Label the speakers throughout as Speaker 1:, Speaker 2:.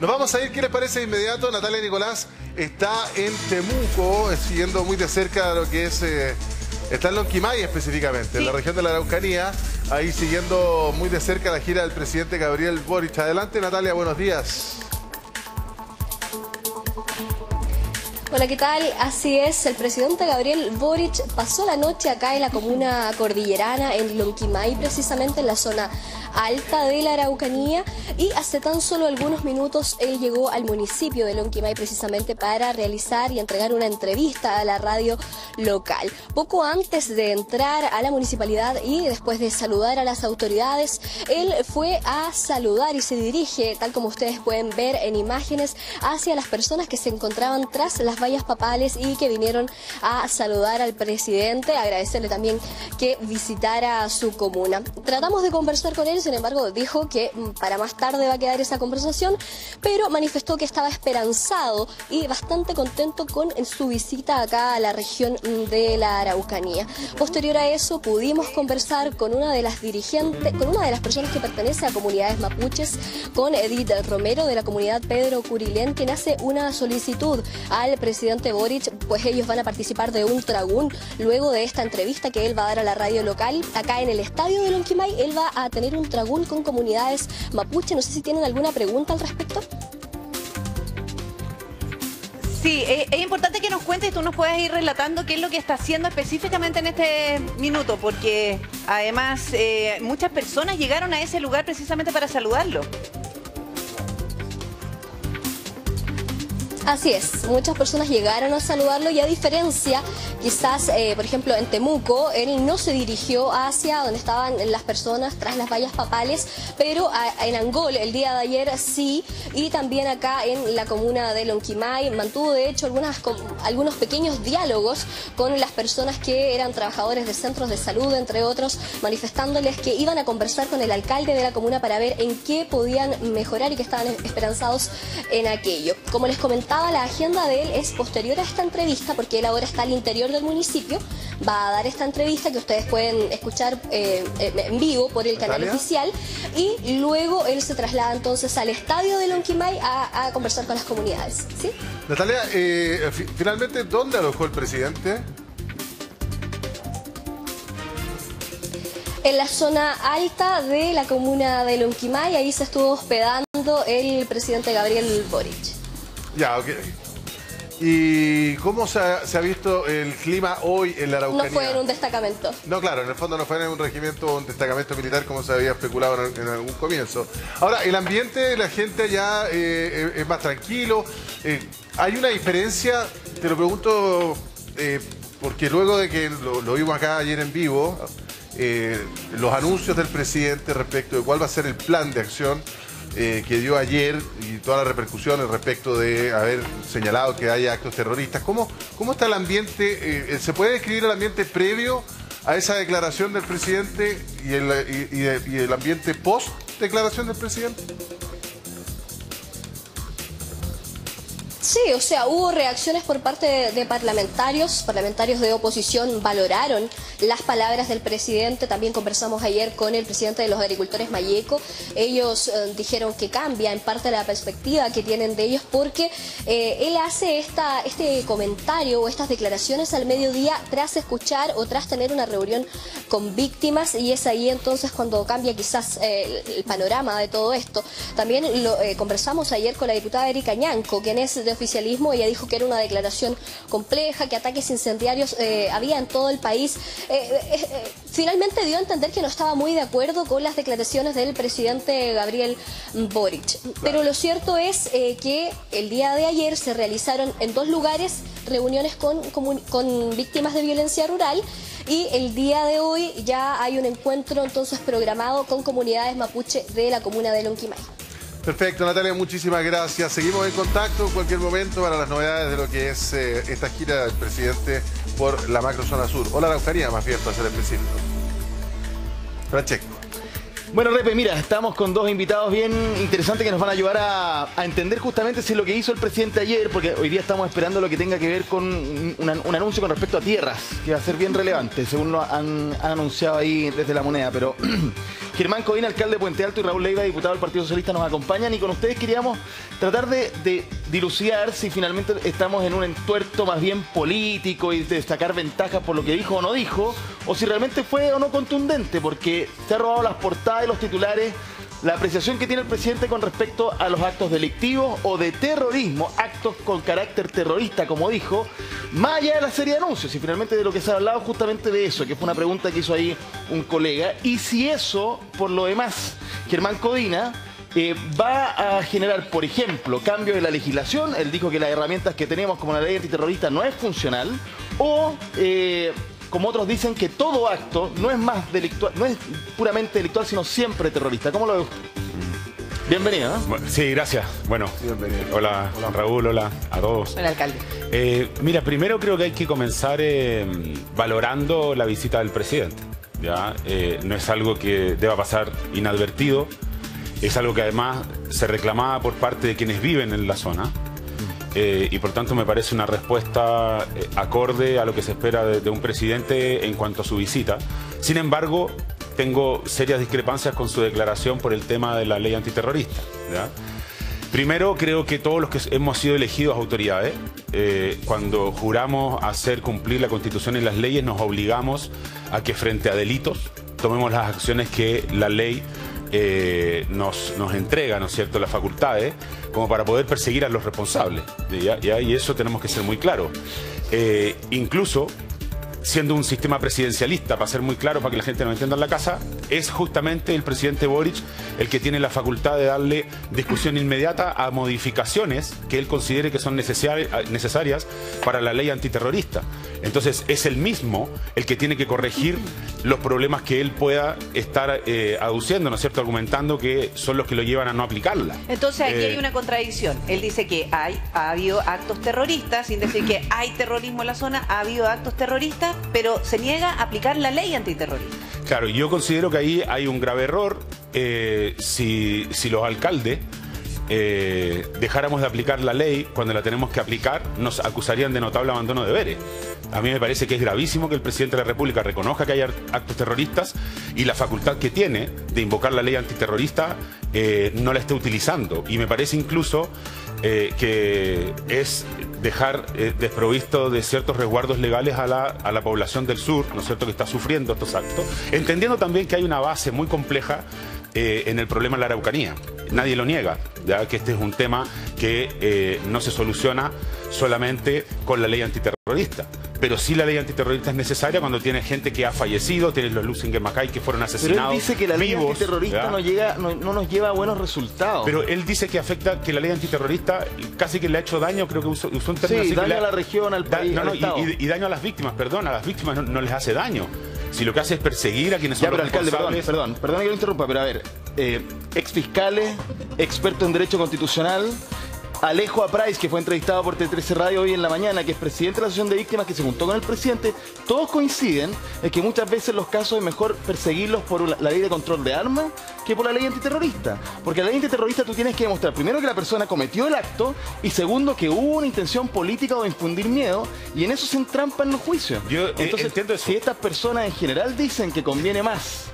Speaker 1: Nos vamos a ir, ¿qué les parece de inmediato? Natalia Nicolás está en Temuco, siguiendo muy de cerca lo que es... Eh, está en Lonquimay específicamente, en la región de la Araucanía, ahí siguiendo muy de cerca la gira del presidente Gabriel Boric. Adelante Natalia, buenos días.
Speaker 2: Hola, ¿qué tal? Así es, el presidente Gabriel Boric pasó la noche acá en la comuna cordillerana, en Lonquimay, precisamente en la zona alta de la Araucanía y hace tan solo algunos minutos él llegó al municipio de Lonquimay precisamente para realizar y entregar una entrevista a la radio local. Poco antes de entrar a la municipalidad y después de saludar a las autoridades, él fue a saludar y se dirige, tal como ustedes pueden ver en imágenes, hacia las personas que se encontraban tras las vallas papales y que vinieron a saludar al presidente, agradecerle también que visitara su comuna. Tratamos de conversar con él sin embargo, dijo que mm, para más tarde va a quedar esa conversación, pero manifestó que estaba esperanzado y bastante contento con su visita acá a la región mm, de la Araucanía. Posterior a eso, pudimos conversar con una de las dirigentes, con una de las personas que pertenece a comunidades mapuches, con Edith Romero de la comunidad Pedro Curilén, quien hace una solicitud al presidente Boric, pues ellos van a participar de un tragún luego de esta entrevista que él va a dar a la radio local. Acá en el estadio de Lonquimay, él va a tener un Tragún con comunidades mapuche. No sé si tienen alguna pregunta al respecto.
Speaker 3: Sí, eh, es importante que nos cuentes y tú nos puedas ir relatando qué es lo que está haciendo específicamente en este minuto, porque además eh, muchas personas llegaron a ese lugar precisamente para saludarlo.
Speaker 2: Así es, muchas personas llegaron a saludarlo y a diferencia, quizás, eh, por ejemplo, en Temuco, él no se dirigió hacia donde estaban las personas tras las vallas papales, pero en Angol el día de ayer sí, y también acá en la comuna de Lonquimay mantuvo de hecho algunas, algunos pequeños diálogos con las personas que eran trabajadores de centros de salud, entre otros, manifestándoles que iban a conversar con el alcalde de la comuna para ver en qué podían mejorar y que estaban esperanzados en aquello. Como les comentaba, la agenda de él es posterior a esta entrevista, porque él ahora está al interior del municipio, va a dar esta entrevista que ustedes pueden escuchar eh, eh, en vivo por el canal oficial, y luego él se traslada entonces al estadio de Lonquimay a, conversar con las comunidades. ¿sí?
Speaker 1: Natalia, eh, finalmente, ¿dónde alojó el presidente?
Speaker 2: en la zona alta de la comuna de Lonquimay. Ahí se estuvo hospedando el presidente Gabriel Boric.
Speaker 1: Ya, ok. ¿Y cómo se ha, visto el clima hoy en la Araucanía?
Speaker 2: No fue en un destacamento.
Speaker 1: No, claro, en el fondo no fue en un regimiento o un destacamento militar como se había especulado en, algún comienzo. Ahora, el ambiente, la gente ya eh, es más tranquilo. Eh, ¿Hay una diferencia? Te lo pregunto eh, porque luego de que lo, lo, vimos acá ayer en vivo, los anuncios del presidente respecto de cuál va a ser el plan de acción eh, que dio ayer y todas las repercusiones respecto de haber señalado que hay actos terroristas. ¿Cómo, cómo está el ambiente? Eh, ¿Se puede describir el ambiente previo a esa declaración del presidente y el, y el ambiente post declaración del presidente?
Speaker 2: Sí, o sea, hubo reacciones por parte de, parlamentarios, parlamentarios de oposición valoraron las palabras del presidente, también conversamos ayer con el presidente de los agricultores Mayeco, ellos eh, dijeron que cambia en parte la perspectiva que tienen de ellos porque eh, él hace esta, este comentario o estas declaraciones al mediodía tras escuchar o tras tener una reunión con víctimas y es ahí entonces cuando cambia quizás eh, el panorama de todo esto. También lo conversamos ayer con la diputada Erika Ñanco, quien es de oficialismo. Ella dijo que era una declaración compleja, que ataques incendiarios eh, había en todo el país. Eh, eh, finalmente dio a entender que no estaba muy de acuerdo con las declaraciones del presidente Gabriel Boric. Pero lo cierto es que el día de ayer se realizaron en dos lugares reuniones con, con víctimas de violencia rural y el día de hoy ya hay un encuentro entonces programado con comunidades mapuche de la comuna de Lonquimay.
Speaker 1: Perfecto, Natalia, muchísimas gracias. Seguimos en contacto en cualquier momento para las novedades de lo que es eh, esta gira del presidente por la macrozona sur. O la Araucanía, más bien, para ser específico. Francesco.
Speaker 4: Bueno, Repe, mira, estamos con dos invitados bien interesantes que nos van a ayudar a, entender justamente si lo que hizo el presidente ayer, porque hoy día estamos esperando lo que tenga que ver con un, anuncio con respecto a tierras, que va a ser bien relevante, según lo han, han anunciado ahí desde la moneda, pero Germán Codina, alcalde de Puente Alto, y Raúl Leiva, diputado del Partido Socialista, nos acompañan. Y con ustedes queríamos tratar de, de dilucidar si finalmente estamos en un entuerto más bien político y de sacar ventajas por lo que dijo o no dijo, o si realmente fue o no contundente, porque se ha robado las portadas y los titulares la apreciación que tiene el presidente con respecto a los actos delictivos o de terrorismo, actos con carácter terrorista, como dijo, más allá de la serie de anuncios, y finalmente de lo que se ha hablado justamente de eso, que fue una pregunta que hizo ahí un colega, y si eso, por lo demás, Germán Codina, eh, va a generar, por ejemplo, cambios en la legislación, él dijo que las herramientas que tenemos como la ley antiterrorista no es funcional, o... Eh, como otros dicen que todo acto no es más delictual, no es puramente delictual, sino siempre terrorista. ¿Cómo lo ve usted? Bienvenido. ¿no?
Speaker 5: Sí, gracias. Bueno, Hola, hola, Raúl, hola a todos.
Speaker 3: Hola, alcalde.
Speaker 5: Eh, mira, primero creo que hay que comenzar eh, valorando la visita del presidente. ¿ya? Eh, no es algo que deba pasar inadvertido, es algo que además se reclamaba por parte de quienes viven en la zona. Eh, y por tanto me parece una respuesta eh, acorde a lo que se espera de, un presidente en cuanto a su visita. Sin embargo, tengo serias discrepancias con su declaración por el tema de la ley antiterrorista. Primero, creo que todos los que hemos sido elegidos autoridades, eh, cuando juramos hacer cumplir la Constitución y las leyes, nos obligamos a que frente a delitos tomemos las acciones que la ley nos, nos, entrega, ¿no es cierto?, las facultades como para poder perseguir a los responsables. Y eso tenemos que ser muy claros. Eh, incluso siendo un sistema presidencialista, para ser muy claro, para que la gente no entienda en la casa, es justamente el presidente Boric el que tiene la facultad de darle discusión inmediata a modificaciones que él considere que son necesarias para la ley antiterrorista. Entonces es el mismo el que tiene que corregir los problemas que él pueda estar eh, aduciendo, ¿no es cierto?, argumentando que son los que lo llevan a no aplicarla.
Speaker 3: Entonces aquí eh, hay una contradicción. Él dice que hay, ha habido actos terroristas, sin decir que hay terrorismo en la zona, ha habido actos terroristas, pero se niega a aplicar la ley antiterrorista.
Speaker 5: Claro, yo considero que ahí hay un grave error. Eh, si, si los alcaldes eh, dejáramos de aplicar la ley cuando la tenemos que aplicar, nos acusarían de notable abandono de deberes. A mí me parece que es gravísimo que el presidente de la República reconozca que hay actos terroristas y la facultad que tiene de invocar la ley antiterrorista eh, no la esté utilizando. Y me parece incluso eh, que es dejar eh, desprovisto de ciertos resguardos legales a la, a la población del sur, ¿no es cierto?, que está sufriendo estos actos, entendiendo también que hay una base muy compleja eh, en el problema de la Araucanía. Nadie lo niega, ya que este es un tema que eh, no se soluciona solamente con la ley antiterrorista. Pero sí la ley antiterrorista es necesaria cuando tiene gente que ha fallecido, tienes los Lusinger Macay que fueron asesinados.
Speaker 4: Pero él dice que la ley antiterrorista no, llega, no, no, nos lleva a buenos resultados.
Speaker 5: Pero él dice que afecta, que la ley antiterrorista casi que le ha hecho daño, creo que usó, usó un término
Speaker 4: sí,
Speaker 5: así.
Speaker 4: daño a la región, al país.
Speaker 5: Da, no, y, y, y, daño a las víctimas, perdón, a las víctimas no les hace daño si lo que hace es perseguir a quienes
Speaker 4: ya,
Speaker 5: son
Speaker 4: pero,
Speaker 5: los
Speaker 4: alcalde. Perdón, perdón, perdón que lo interrumpa, pero a ver, eh, ex fiscales, experto en derecho constitucional, Alejo Aprais, que fue entrevistado por T13 Radio hoy en la mañana, que es presidente de la Asociación de Víctimas, que se juntó con el presidente, todos coinciden en que muchas veces los casos es mejor perseguirlos por la ley de control de armas que por la ley antiterrorista. Porque la ley antiterrorista tú tienes que demostrar, primero, que la persona cometió el acto y segundo, que hubo una intención política o de infundir miedo y en eso se entrampan los juicios.
Speaker 5: Yo eh,
Speaker 4: Entonces,
Speaker 5: entiendo eso.
Speaker 4: si estas personas en general dicen que conviene más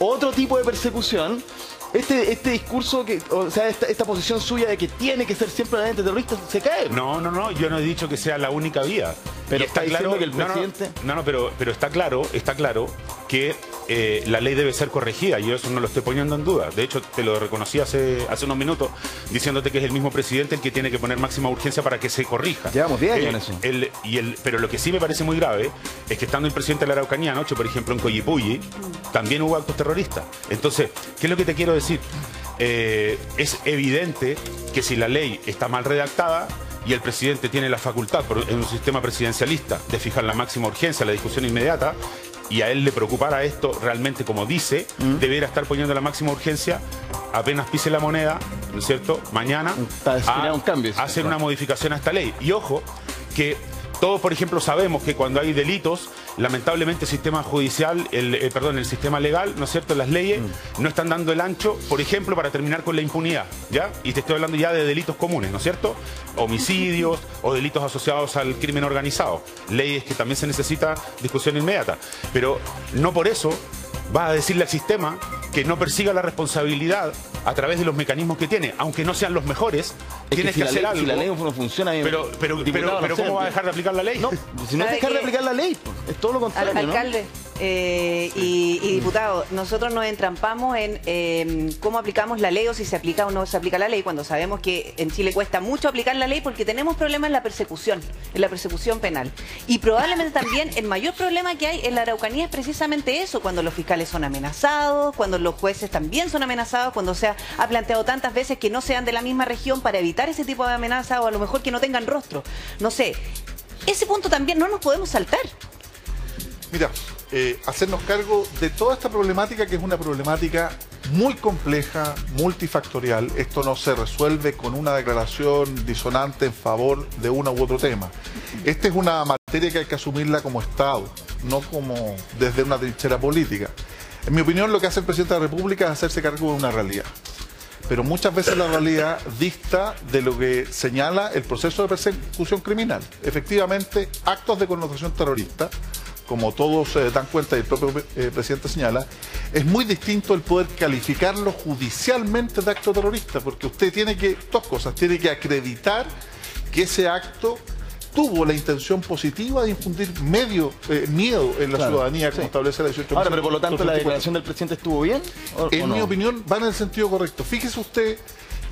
Speaker 4: otro tipo de persecución, este, este discurso, que, o sea, esta, esta, posición suya de que tiene que ser siempre la ley antiterrorista, se cae.
Speaker 5: No, no, no, yo no he dicho que sea la única vía.
Speaker 4: Pero y está, está claro que el presidente.
Speaker 5: No, no, no, pero, pero está claro, está claro que eh, la ley debe ser corregida. Yo eso no lo estoy poniendo en duda. De hecho, te lo reconocí hace, hace unos minutos diciéndote que es el mismo presidente el que tiene que poner máxima urgencia para que se corrija.
Speaker 4: Llevamos 10 años
Speaker 5: eh,
Speaker 4: en eso.
Speaker 5: El, y el, pero lo que sí me parece muy grave es que estando el presidente de la Araucanía anoche, por ejemplo, en Coyipulli, también hubo actos terroristas. Entonces, ¿qué es lo que te quiero decir? Eh, es evidente que si la ley está mal redactada, y el presidente tiene la facultad, en un sistema presidencialista, de fijar la máxima urgencia, la discusión inmediata, y a él le preocupara esto realmente como dice, mm. debería estar poniendo la máxima urgencia apenas pise la moneda, ¿no es cierto? Mañana
Speaker 4: a, un cambio,
Speaker 5: a hacer una modificación a esta ley. Y ojo, que todos, por ejemplo, sabemos que cuando hay delitos, lamentablemente el sistema judicial, el, eh, perdón, el sistema legal, ¿no es cierto?, las leyes mm. no están dando el ancho, por ejemplo, para terminar con la impunidad, ¿ya? Y te estoy hablando ya de delitos comunes, ¿no es cierto? Homicidios o delitos asociados al crimen organizado. Leyes que también se necesita discusión inmediata. Pero no por eso va a decirle al sistema que no persiga la responsabilidad a través de los mecanismos que tiene, aunque no sean los mejores,
Speaker 4: Es
Speaker 5: tienes
Speaker 4: si
Speaker 5: que, hacer
Speaker 4: ley,
Speaker 5: algo.
Speaker 4: Si la ley no funciona bien.
Speaker 5: pero, pero, pero, pero ¿cómo va a dejar de aplicar la ley?
Speaker 4: No, si no es
Speaker 3: ¿Sabe
Speaker 4: dejar de aplicar la ley, pues, es todo lo
Speaker 3: Al-
Speaker 4: contrario, ¿no?
Speaker 3: Eh, y, y diputado, nosotros nos entrampamos en eh, cómo aplicamos la ley o si se aplica o no se aplica la ley, cuando sabemos que en Chile cuesta mucho aplicar la ley porque tenemos problemas en la persecución, en la persecución penal. Y probablemente también el mayor problema que hay en la Araucanía es precisamente eso, cuando los fiscales son amenazados, cuando los jueces también son amenazados, cuando se ha, ha planteado tantas veces que no sean de la misma región para evitar ese tipo de amenaza o a lo mejor que no tengan rostro. No sé, ese punto también no nos podemos saltar.
Speaker 6: Mira, eh, hacernos cargo de toda esta problemática que es una problemática muy compleja, multifactorial. Esto no se resuelve con una declaración disonante en favor de uno u otro tema. Esta es una materia que hay que asumirla como Estado, no como desde una trinchera política. En mi opinión, lo que hace el presidente de la República es hacerse cargo de una realidad pero muchas veces la realidad dista de lo que señala el proceso de persecución criminal. Efectivamente, actos de connotación terrorista, como todos se dan cuenta y el propio eh, presidente señala, es muy distinto el poder calificarlo judicialmente de acto terrorista, porque usted tiene que, dos cosas, tiene que acreditar que ese acto tuvo la intención positiva de infundir medio eh, miedo en la
Speaker 4: Claro,
Speaker 6: ciudadanía, como
Speaker 4: sí.
Speaker 6: establece la 18
Speaker 4: Ahora, pero por lo tanto, ¿la declaración del presidente estuvo bien? ¿O-
Speaker 6: en
Speaker 4: o
Speaker 6: mi opinión, va en el sentido correcto. Fíjese usted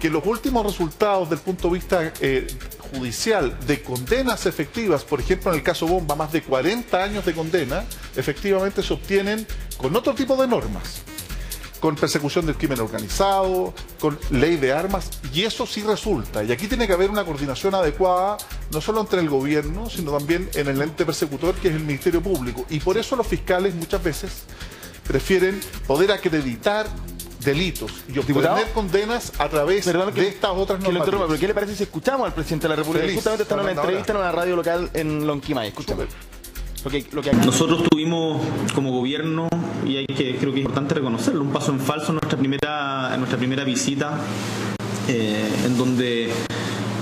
Speaker 6: que los últimos resultados del punto de vista eh, judicial de condenas efectivas, por ejemplo en el caso Bomba, más de 40 años de condena, efectivamente se obtienen con otro tipo de normas. Con persecución del crimen organizado, con ley de armas, y eso sí resulta. Y aquí tiene que haber una coordinación adecuada, no solo entre el gobierno, sino también en el ente persecutor, que es el Ministerio Público. Y por eso los fiscales muchas veces prefieren poder acreditar delitos y
Speaker 4: Diputado.
Speaker 6: obtener condenas a través
Speaker 4: Perdón que,
Speaker 6: de estas otras normas.
Speaker 4: pero ¿qué le parece si escuchamos al presidente de la República?
Speaker 6: Feliz.
Speaker 4: Justamente está en una entrevista en una radio local en Lonquimay. Escúchame. Lo que, lo que acá-
Speaker 7: Nosotros tuvimos como gobierno, y hay que, creo que es importante reconocerlo, un paso en falso en nuestra primera, en nuestra primera visita, eh, en donde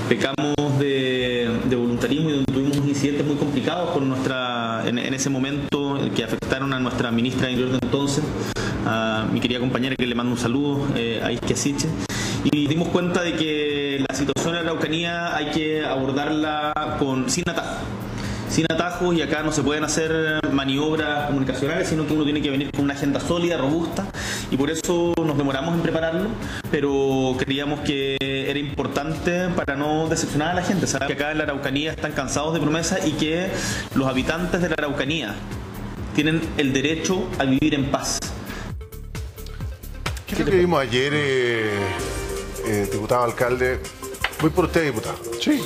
Speaker 7: pecamos de, de voluntarismo y donde tuvimos incidentes muy complicados con nuestra, en, en ese momento que afectaron a nuestra ministra de Interior de entonces, a mi querida compañera que le mando un saludo, eh, a Isquia Siche. Y dimos cuenta de que la situación en la Araucanía hay que abordarla con, sin atajo sin atajos y acá no se pueden hacer maniobras comunicacionales, sino que uno tiene que venir con una agenda sólida, robusta y por eso nos demoramos en prepararlo, pero creíamos que era importante para no decepcionar a la gente, saber que acá en la Araucanía están cansados de promesas y que los habitantes de la Araucanía tienen el derecho a vivir en paz.
Speaker 1: ¿Qué es lo que vimos ayer, eh, eh, diputado alcalde? Voy por usted, diputado.
Speaker 6: Sí.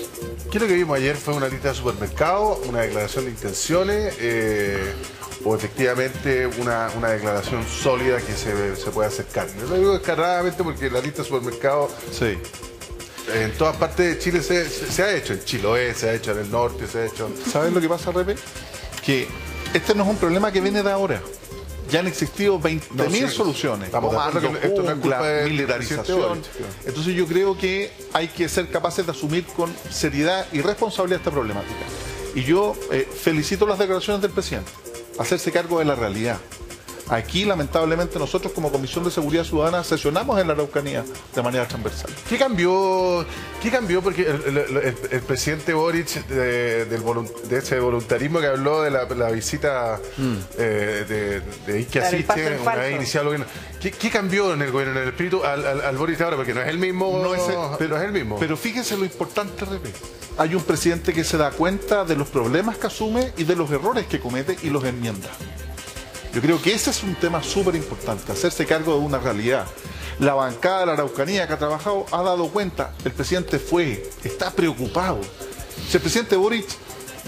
Speaker 1: ¿Qué es lo que vimos ayer? ¿Fue una lista de supermercados, una declaración de intenciones eh, o efectivamente una, una declaración sólida que se, se puede acercar? Yo lo digo descaradamente porque la lista de supermercados
Speaker 6: Sí.
Speaker 1: en todas partes de Chile se, se- se ha hecho. En Chiloé se ha hecho, en el norte se ha hecho.
Speaker 6: ¿Sabes lo que pasa, Repe? Que este no es un problema que viene de ahora. Ya han existido 20.000
Speaker 1: No, sí,
Speaker 6: soluciones.
Speaker 1: estamos que esto no es culpa
Speaker 6: jungla,
Speaker 1: del
Speaker 6: militarización. Entonces yo creo que hay que ser capaces de asumir con seriedad y responsabilidad esta problemática. Y yo eh, felicito las declaraciones del presidente. Hacerse cargo de la realidad. Aquí, lamentablemente, nosotros como Comisión de Seguridad Ciudadana sesionamos en la Araucanía de manera transversal.
Speaker 1: ¿Qué cambió? ¿Qué cambió? Porque el, el- el- el presidente Boric, de, del volun- de ese voluntarismo que habló de la, la visita eh, de, de Ike
Speaker 3: en
Speaker 1: una vez iniciado. ¿Qué, qué cambió en el gobierno, en el espíritu al, al, al Boric ahora? Porque no es el mismo.
Speaker 6: No es el, pero,
Speaker 1: no es el mismo.
Speaker 6: Pero fíjense lo importante, Repe. Hay un presidente que se da cuenta de los problemas que asume y de los errores que comete y los enmienda. Yo creo que ese es un tema súper importante, hacerse cargo de una realidad. La bancada de la Araucanía que ha trabajado ha dado cuenta, el presidente fue, está preocupado. Si el presidente Boric,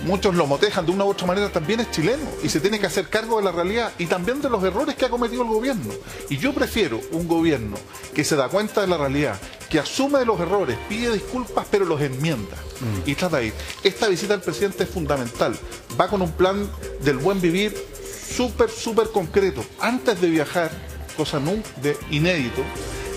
Speaker 6: muchos lo motejan de una u otra manera, también es chileno y se tiene que hacer cargo de la realidad y también de los errores que ha cometido el gobierno. Y yo prefiero un gobierno que se da cuenta de la realidad, que asume los errores, pide disculpas, pero los enmienda. Y trata de ir. Esta visita del presidente es fundamental. Va con un plan del buen vivir súper, súper concreto. Antes de viajar, cosa de inédito,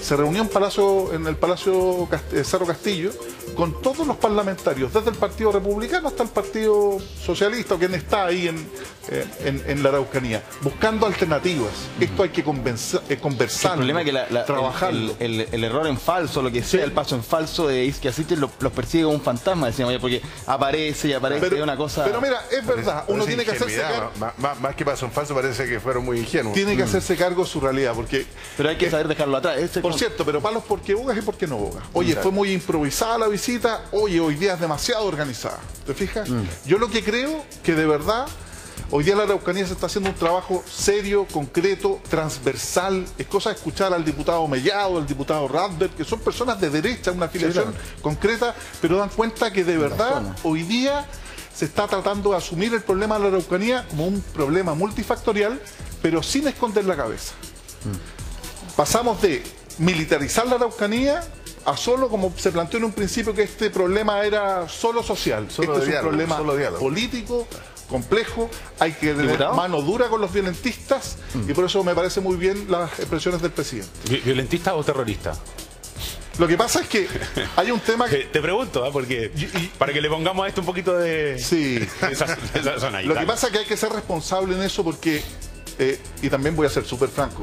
Speaker 6: se reunió en, Palacio, en el Palacio Cast- eh, Cerro Castillo con todos los parlamentarios, desde el Partido Republicano hasta el Partido Socialista, o quien está ahí en, eh, en- en la Araucanía, buscando alternativas. Esto hay que eh,
Speaker 4: El
Speaker 6: conversarlo,
Speaker 4: problema es que la- la- el-
Speaker 6: trabajarlo.
Speaker 4: el, el- el error en falso, lo que sea, el paso en falso de Iskia lo- los persigue como un fantasma, decíamos ya, porque aparece y aparece, es una cosa...
Speaker 6: pero mira, es verdad, uno
Speaker 1: Parece
Speaker 6: tiene que hacerse cargo,
Speaker 1: Más, que paso en falso, parece que fueron muy ingenuos.
Speaker 6: tiene que hacerse cargo de su realidad, porque
Speaker 4: pero hay que saber dejarlo atrás.
Speaker 6: Por
Speaker 4: con-
Speaker 6: cierto, pero palos porque bogas y porque no bogas. Oye, fue muy improvisada la visita. Oye, hoy día es demasiado organizada. ¿Te fijas? Yo lo que creo que de verdad, hoy día la Araucanía se está haciendo un trabajo serio, concreto, transversal. Es cosa de escuchar al diputado Mellado, al diputado Radbert, que son personas de derecha, una afiliación concreta, pero dan cuenta que de verdad hoy día se está tratando de asumir el problema de la Araucanía como un problema multifactorial, pero sin esconder la cabeza pasamos de militarizar la Araucanía a solo, como se planteó en un principio, que este problema era solo social.
Speaker 1: Solo
Speaker 6: este es
Speaker 1: diálogo,
Speaker 6: un problema político, complejo, hay que tener mano dura con los violentistas y por eso me parece muy bien las expresiones del presidente.
Speaker 5: Vi- ¿Violentista o terrorista?
Speaker 6: Lo que pasa es que hay un tema
Speaker 5: Te,
Speaker 6: que...
Speaker 5: te pregunto, ¿ah? porque para que le pongamos a esto un poquito de,
Speaker 6: Sí.
Speaker 5: de esa, de esa zona. ahí,
Speaker 6: Lo que pasa es que hay que ser responsable en eso porque, eh, y también voy a ser súper franco,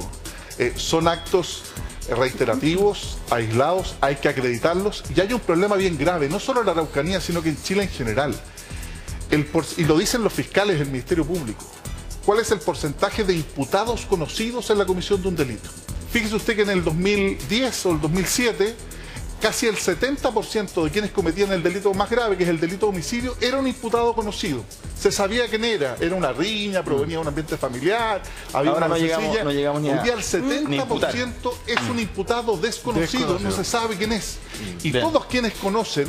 Speaker 6: eh, son actos reiterativos, aislados, hay que acreditarlos y hay un problema bien grave, no solo en la Araucanía, sino que en Chile en general. El y lo dicen los fiscales del Ministerio Público. ¿Cuál es el porcentaje de imputados conocidos en la comisión de un delito? Fíjese usted que en el 2010 o el 2007 casi el 70% de quienes cometían el delito más grave, que es el delito de homicidio, era un imputado conocido. Se sabía quién era. Era una riña, provenía de un ambiente familiar, había
Speaker 4: Ahora
Speaker 6: una
Speaker 4: no llegamos- no llegamos ni
Speaker 6: Hoy
Speaker 4: a-
Speaker 6: día el
Speaker 4: ni imputar.
Speaker 6: 70% es un imputado desconocido, no se sabe quién es. Y
Speaker 4: Bien.
Speaker 6: todos quienes conocen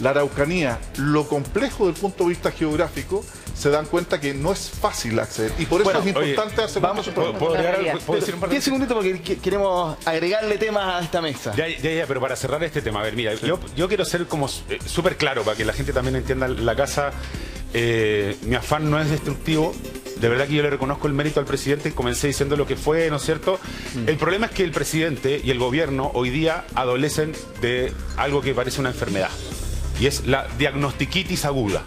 Speaker 6: la Araucanía, lo complejo del punto de vista geográfico, se dan cuenta que no es fácil acceder. Y por eso
Speaker 4: Bueno,
Speaker 6: es
Speaker 5: oye,
Speaker 6: importante darse cuenta de su
Speaker 5: ¿Puedo,
Speaker 6: problema.
Speaker 5: puedo
Speaker 3: La
Speaker 5: agregar
Speaker 3: realidad.
Speaker 5: algo? ¿Puedo decir un par de
Speaker 4: 10 segunditos porque que- queremos agregarle temas a esta mesa.
Speaker 5: Ya, ya, ya, pero para cerrar este tema, a ver, mira, yo, yo quiero ser como eh, súper claro para que la gente también entienda la casa. eh, mi afán no es destructivo. De verdad que yo le reconozco el mérito al presidente. Comencé diciendo lo que fue, ¿no es cierto? El problema es que el presidente y el gobierno hoy día adolecen de algo que parece una enfermedad. Y es la diagnostiquitis aguda.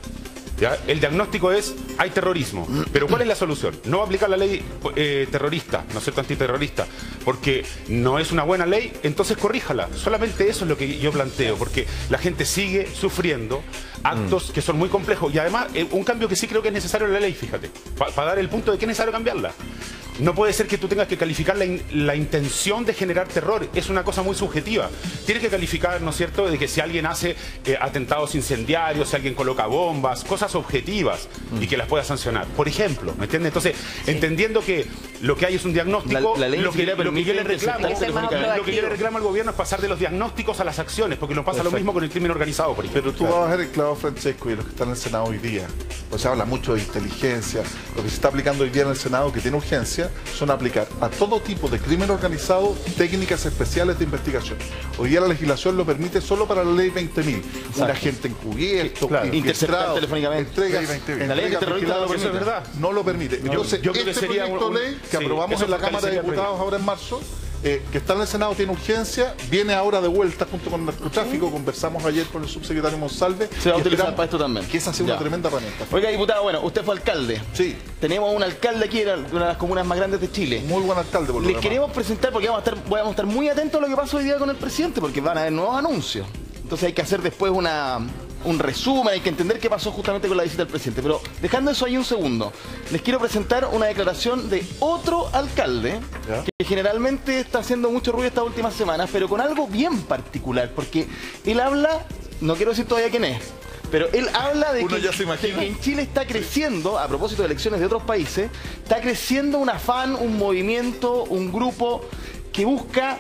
Speaker 5: El diagnóstico es, hay terrorismo. Pero ¿cuál es la solución? No aplicar la ley eh, terrorista, ¿no es cierto? Antiterrorista. Porque no es una buena ley, entonces corríjala. Solamente eso es lo que yo planteo. Porque la gente sigue sufriendo actos que son muy complejos. Y además, eh, un cambio que sí creo que es necesario en la ley, fíjate. Para dar el punto de que es necesario cambiarla. No puede ser que tú tengas que calificar la, in- la intención de generar terror. Es una cosa muy subjetiva. Tienes que calificar, ¿no es cierto?, de que si alguien hace eh, atentados incendiarios, si alguien coloca bombas, cosas objetivas y que las pueda sancionar. Por ejemplo, ¿me entiendes? Entonces, entendiendo que lo que hay es un diagnóstico,
Speaker 4: La- la ley
Speaker 5: lo, que,
Speaker 4: siquiera
Speaker 5: lo que yo le reclamo, lo que yo le reclamo al gobierno es pasar de los diagnósticos a las acciones, porque nos pasa lo mismo con el crimen organizado, por ejemplo.
Speaker 6: Pero tú vas a ver el clavo Francesco y los que están en el Senado hoy día. Pues se habla mucho de inteligencia. Lo que se está aplicando hoy día en el Senado, que tiene urgencia, son aplicar a todo tipo de crimen organizado técnicas especiales de investigación. Hoy día la legislación lo permite solo para la ley 20.000. Un agente encubierto,
Speaker 4: Claro. Interceptar telefónicamente.
Speaker 6: entregas-
Speaker 1: 20.000.
Speaker 4: La ley
Speaker 6: entregas
Speaker 4: antiterrorista no lo
Speaker 5: permite. Eso es verdad.
Speaker 6: No lo permite. Entonces,
Speaker 5: yo creo que
Speaker 6: este
Speaker 5: sería
Speaker 6: proyecto
Speaker 5: un-
Speaker 6: de ley que
Speaker 5: sí,
Speaker 6: aprobamos en la Cámara de Diputados ahora en marzo, eh, que está en el Senado, tiene urgencia, viene ahora de vuelta junto con el narcotráfico, conversamos ayer con el subsecretario Monsalve.
Speaker 4: Se va a utilizar para esto también.
Speaker 6: Que esa sea
Speaker 4: Ya.
Speaker 6: una tremenda herramienta.
Speaker 4: Oiga, diputado, bueno, usted fue alcalde.
Speaker 6: Sí,
Speaker 4: Tenemos un alcalde aquí de una de las comunas más grandes de Chile.
Speaker 6: muy buen alcalde por lo
Speaker 4: Le
Speaker 6: demás.
Speaker 4: queremos presentar, porque vamos a, estar, vamos a estar muy atentos a lo que pasa hoy día con el presidente, porque van a haber nuevos anuncios. Entonces hay que hacer después una, un resumen, hay que entender qué pasó justamente con la visita del presidente. Pero dejando eso ahí un segundo, les quiero presentar una declaración de otro alcalde
Speaker 6: Ya.
Speaker 4: que generalmente está haciendo mucho ruido estas últimas semanas, pero con algo bien particular, porque él habla, no quiero decir todavía quién es, pero él habla de
Speaker 6: Uno
Speaker 4: que,
Speaker 6: ya se imagina.
Speaker 4: de que en Chile está creciendo, a propósito de elecciones de otros países, está creciendo un afán, un movimiento, un grupo que busca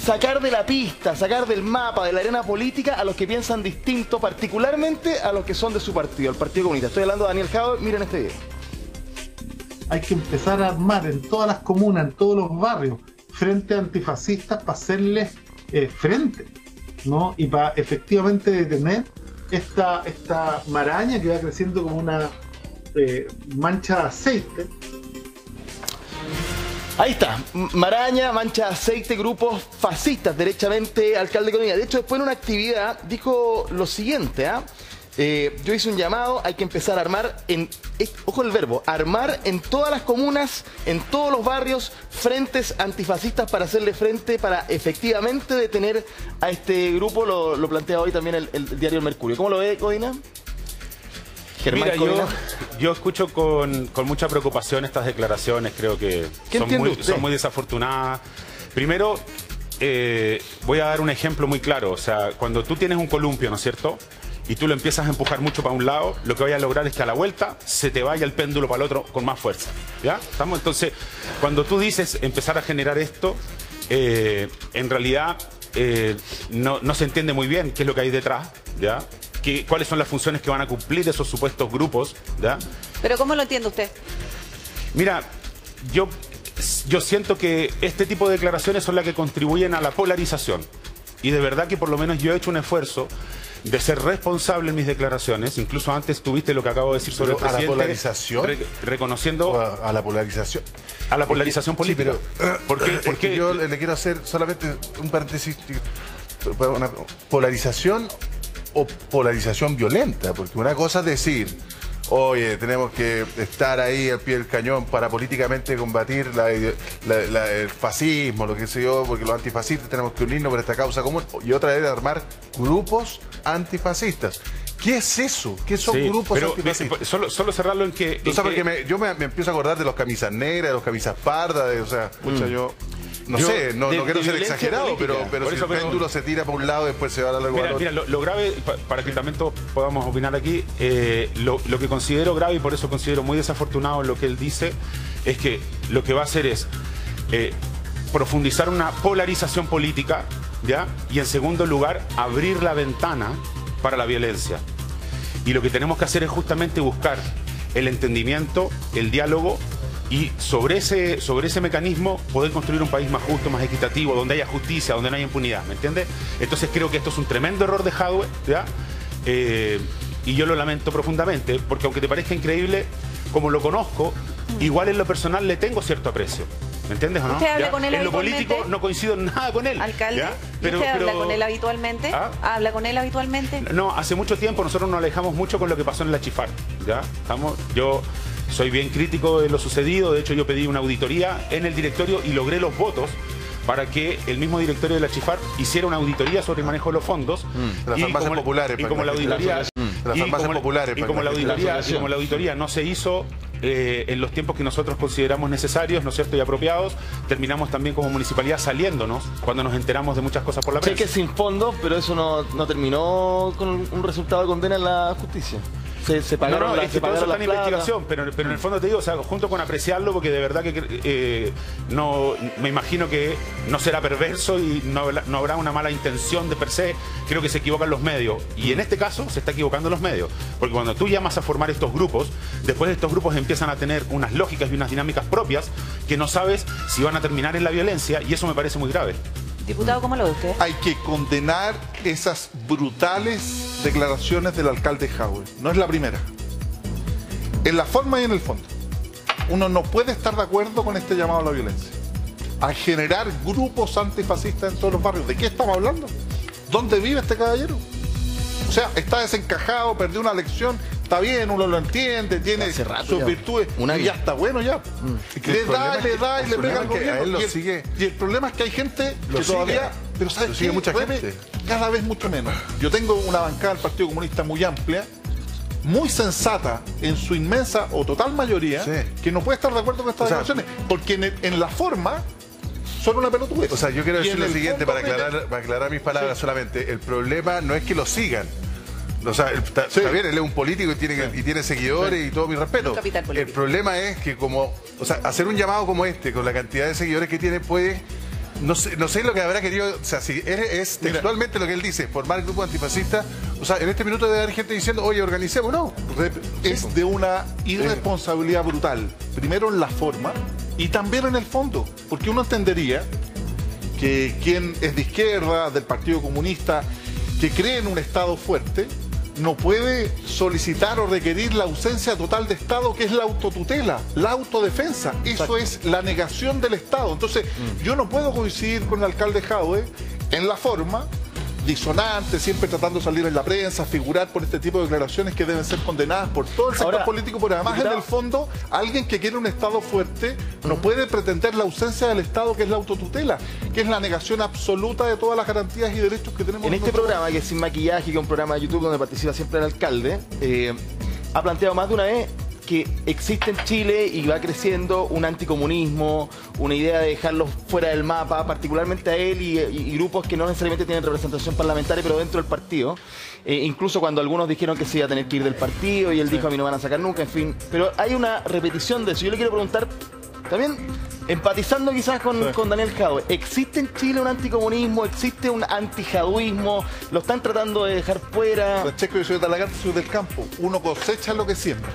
Speaker 4: sacar de la pista, sacar del mapa, de la arena política a los que piensan distinto, particularmente a los que son de su partido, el Partido Comunista. Estoy hablando de Daniel Jado, miren este video.
Speaker 8: hay que empezar a armar en todas las comunas, en todos los barrios, frente antifascistas para hacerles eh, frente, ¿no? Y para efectivamente detener esta, esta maraña que va creciendo como una eh, mancha de aceite.
Speaker 4: Ahí está, Maraña, mancha aceite, grupos fascistas, derechamente, alcalde de. De hecho, después en una actividad dijo lo siguiente, ¿ah? Eh, yo hice un llamado, hay que empezar a armar en, ojo el verbo, armar en todas las comunas, en todos los barrios, frentes antifascistas para hacerle frente, para efectivamente detener a este grupo, lo, lo plantea hoy también el, el diario El Mercurio. ¿Cómo lo ve, Codina? Germán
Speaker 5: Mira, yo, escucho con, con mucha preocupación estas declaraciones, creo que
Speaker 4: ¿Qué
Speaker 5: son muy,
Speaker 4: usted?
Speaker 5: son muy desafortunadas. Primero, eh, voy a dar un ejemplo muy claro. O sea, cuando tú tienes un columpio, ¿no es cierto? Y tú lo empiezas a empujar mucho para un lado, lo que vaya a lograr es que a la vuelta se te vaya el péndulo para el otro con más fuerza. ¿Ya? ¿Estamos? Entonces, cuando tú dices empezar a generar esto, eh, en realidad eh, no, no se entiende muy bien qué es lo que hay detrás, ¿ya? ¿Qué- ¿Cuáles son las funciones que van a cumplir esos supuestos grupos, ¿ya?
Speaker 3: Pero ¿cómo lo entiende usted?
Speaker 5: Mira, yo, yo siento que este tipo de declaraciones son las que contribuyen a la polarización. Y de verdad que por lo menos yo he hecho un esfuerzo de ser responsable en mis declaraciones. Incluso antes tuviste lo que acabo de decir sobre
Speaker 1: Pero
Speaker 5: el
Speaker 1: a la
Speaker 5: presidente.
Speaker 1: polarización.
Speaker 5: re- reconociendo
Speaker 1: a, a la polarización.
Speaker 5: a la polarización
Speaker 1: Sí,
Speaker 5: política.
Speaker 1: pero,
Speaker 5: ¿Por qué?
Speaker 1: es
Speaker 5: ¿Por
Speaker 1: que
Speaker 5: qué?
Speaker 1: yo le quiero hacer solamente un paréntesis. Una polarización o polarización violenta, porque una cosa es decir, oye, tenemos que estar ahí al pie del cañón para políticamente combatir la ide- la- la- el fascismo, lo que sé yo, porque los antifascistas tenemos que unirnos por esta causa común, y otra es armar grupos antifascistas. ¿Qué es eso? ¿Qué son
Speaker 5: Sí,
Speaker 1: grupos
Speaker 5: pero
Speaker 1: antifascistas?
Speaker 5: eh, solo, solo cerrarlo en que.
Speaker 1: O sea,
Speaker 5: que-
Speaker 1: porque me- yo me, me empiezo a acordar de los camisas negras, de los camisas pardas, de, o sea, pucha, yo no
Speaker 5: Yo-
Speaker 1: sé, no,
Speaker 4: de-
Speaker 1: no quiero ser exagerado,
Speaker 4: política.
Speaker 1: pero, pero
Speaker 5: Por
Speaker 1: si
Speaker 5: eso,
Speaker 1: el péndulo se tira para un lado, después se va a la
Speaker 5: Mira, mira, lo, lo grave, pa- para que también todos podamos opinar aquí, eh, lo, lo que considero grave y por eso considero muy desafortunado lo que él dice, es que lo que va a hacer es eh, profundizar una polarización política, ¿ya? Y en segundo lugar, abrir la ventana para la violencia. Y lo que tenemos que hacer es justamente buscar el entendimiento, el diálogo y sobre ese, sobre ese mecanismo poder construir un país más justo, más equitativo, donde haya justicia, donde no haya impunidad, ¿me entiendes? Entonces creo que esto es un tremendo error de Hadwe, ¿ya? Eh, y yo lo lamento profundamente, porque aunque te parezca increíble, como lo conozco, igual en lo personal le tengo cierto aprecio. ¿Me entiendes o no?
Speaker 3: ¿Usted habla con él
Speaker 5: En lo político no coincido en nada con él.
Speaker 3: Alcalde,
Speaker 5: ¿ya?
Speaker 3: ¿y usted habla con él habitualmente?
Speaker 5: ¿Ah?
Speaker 3: ¿Habla con él habitualmente?
Speaker 5: No, hace mucho tiempo nosotros nos alejamos mucho con lo que pasó en la Chifar. ¿ya? Estamos, yo soy bien crítico de lo sucedido, de hecho yo pedí una auditoría en el directorio y logré los votos para que el mismo directorio de la Chifar hiciera una auditoría sobre el manejo de los fondos.
Speaker 1: Las
Speaker 5: Y
Speaker 1: farmacias
Speaker 5: como la-
Speaker 1: populares,
Speaker 5: Y como
Speaker 1: que
Speaker 5: la auditoría...
Speaker 1: Las farmacias populares,
Speaker 5: Y como
Speaker 1: que
Speaker 5: la auditoría, y como la auditoría no se hizo eh, en los tiempos que nosotros consideramos necesarios, ¿no es cierto?, y apropiados, terminamos también como municipalidad saliéndonos cuando nos enteramos de muchas cosas por la prensa.
Speaker 4: Cheques sin fondo, pero eso no, no terminó con un resultado de condena en la justicia. Se, se
Speaker 5: No,
Speaker 4: pagaron
Speaker 5: no,
Speaker 4: la-
Speaker 5: es que todo eso está en investigación, pero, pero en el fondo te digo, o sea, junto con apreciarlo, porque de verdad que eh, no, me imagino que no será perverso y no, habrá- no habrá una mala intención de per se, creo que se equivocan los medios. Y en este caso se está equivocando los medios, porque cuando tú llamas a formar estos grupos, después estos grupos empiezan a tener unas lógicas y unas dinámicas propias que no sabes si van a terminar en la violencia y eso me parece muy grave.
Speaker 3: Diputado, ¿cómo lo ve usted?
Speaker 6: Hay que condenar esas brutales declaraciones del alcalde Jaue. No es la primera. En la forma y en el fondo. Uno no puede estar de acuerdo con este llamado a la violencia. A generar grupos antifascistas en todos los barrios. ¿De qué estamos hablando? ¿Dónde vive este caballero? O sea, está desencajado, perdió una lección, está bien, uno lo entiende, tiene
Speaker 4: rato
Speaker 6: sus
Speaker 4: ya.
Speaker 6: virtudes,
Speaker 4: Un año.
Speaker 6: y ya está bueno ya.
Speaker 1: Que
Speaker 6: Le da, le da y le pega al gobierno.
Speaker 1: lo
Speaker 6: y, el,
Speaker 1: sigue-
Speaker 6: y el problema es que hay gente
Speaker 1: Lo
Speaker 6: que
Speaker 1: sigue.
Speaker 6: todavía, pero ¿sabes
Speaker 1: Lo sigue
Speaker 6: qué?
Speaker 1: mucha gente.
Speaker 6: Cada vez mucho menos. Yo tengo una bancada del Partido Comunista muy amplia, muy sensata en su inmensa o total mayoría,
Speaker 1: Sí.
Speaker 6: que no puede estar de acuerdo con estas
Speaker 1: O sea,
Speaker 6: declaraciones, porque en, en la forma son una pelotudez.
Speaker 1: O sea, yo quiero decir lo siguiente aclarar, para aclarar mis palabras solamente. El problema no es que lo sigan. O sea, el- está,
Speaker 6: Sí.
Speaker 1: está bien, él es un político y tiene, y tiene seguidores y todo mi respeto. El problema es que como, o sea, hacer un llamado como este, con la cantidad de seguidores que tiene, puede, no sé, no sé lo que habrá querido, o sea, si es, es textualmente lo que él dice, formar grupos antifascistas, o sea, en este minuto debe haber gente diciendo, oye, organicemos, no.
Speaker 6: es de una irresponsabilidad brutal. Primero en la forma y también en el fondo. Porque uno entendería que quien es de izquierda, del Partido Comunista, que cree en un Estado fuerte, no puede solicitar o requerir la ausencia total de Estado, que es la autotutela, la autodefensa. Eso es la negación del Estado. Entonces, yo no puedo coincidir con el alcalde Jaue en la forma disonante, siempre tratando de salir en la prensa, figurar por este tipo de declaraciones que deben ser condenadas por todo el sector
Speaker 4: Ahora,
Speaker 6: político, pero además en el fondo, alguien que quiere un Estado fuerte no puede pretender la ausencia del Estado, que es la autotutela, que es la negación absoluta de todas las garantías y derechos que tenemos
Speaker 4: En este programa, que es Sin Maquillaje, que es un programa de YouTube donde participa siempre el alcalde, eh, ha planteado más de una vez que existe en Chile y va creciendo un anticomunismo, una idea de dejarlo fuera del mapa, particularmente a él y, y grupos que no necesariamente tienen representación parlamentaria, pero dentro del partido. Eh, incluso cuando algunos dijeron que se iba a tener que ir del partido y él dijo a mí no van a sacar nunca, en fin. Pero hay una repetición de eso. Yo le quiero preguntar también empatizando quizás con, con Daniel Jadwe, ¿existe en Chile un anticomunismo? ¿Existe un antijaduismo? ¿Lo están tratando de dejar fuera?
Speaker 6: Francesco, yo soy de Talagante, soy del campo. Uno cosecha lo que siembra.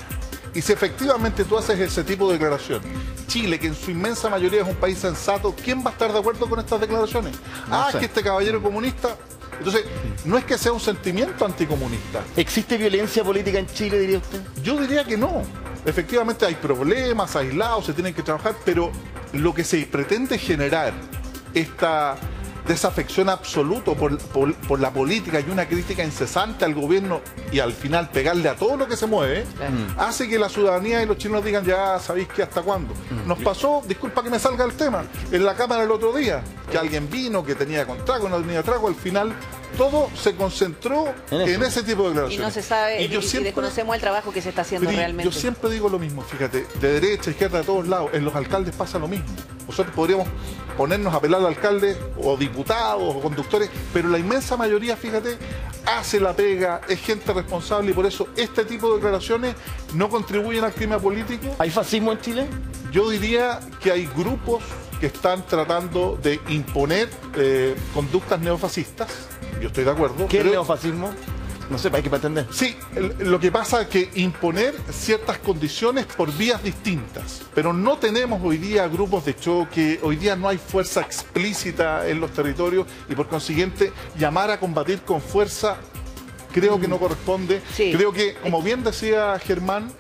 Speaker 6: Y si efectivamente tú haces ese tipo de declaración, Chile, que en su inmensa mayoría es un país sensato, ¿quién va a estar de acuerdo con estas declaraciones? ah,
Speaker 4: sé.
Speaker 6: que este caballero comunista. Entonces, no es que sea un sentimiento anticomunista.
Speaker 4: ¿Existe violencia política en Chile, diría usted?
Speaker 6: Yo diría que no. Efectivamente hay problemas aislados, se tienen que trabajar, pero lo que se pretende generar esta desafección absoluta por, por- por la política y una crítica incesante al gobierno y al final pegarle a todo lo que se mueve, hace que la ciudadanía y los chilenos digan, ya sabéis que hasta cuándo. Nos pasó, disculpa que me salga el tema, en la Cámara el otro día, que alguien vino, que tenía contrago, no tenía trago, al final todo se concentró
Speaker 4: En
Speaker 6: ese tipo de
Speaker 3: Y
Speaker 6: declaraciones.
Speaker 3: no se sabe, y,
Speaker 6: yo
Speaker 3: y
Speaker 6: siempre-
Speaker 3: desconocemos el trabajo que se está haciendo realmente.
Speaker 6: Yo siempre digo lo mismo, fíjate, de derecha, izquierda, de todos lados, en los alcaldes pasa lo mismo. Nosotros podríamos ponernos a apelar al alcalde o diputados o conductores, pero la inmensa mayoría, fíjate, hace la pega, es gente responsable y por eso este tipo de declaraciones no contribuyen al clima político.
Speaker 4: ¿Hay fascismo en Chile?
Speaker 6: Yo diría que hay grupos que están tratando de imponer eh, conductas neofascistas. Yo estoy de acuerdo.
Speaker 4: ¿Qué es neofascismo? No sé, hay que pretender.
Speaker 6: Sí, lo que pasa es que imponer ciertas condiciones por vías distintas, pero no tenemos hoy día grupos de choque, hoy día no hay fuerza explícita en los territorios y por consiguiente llamar a combatir con fuerza creo que no corresponde.
Speaker 3: Sí.
Speaker 6: Creo que, como bien decía Germán,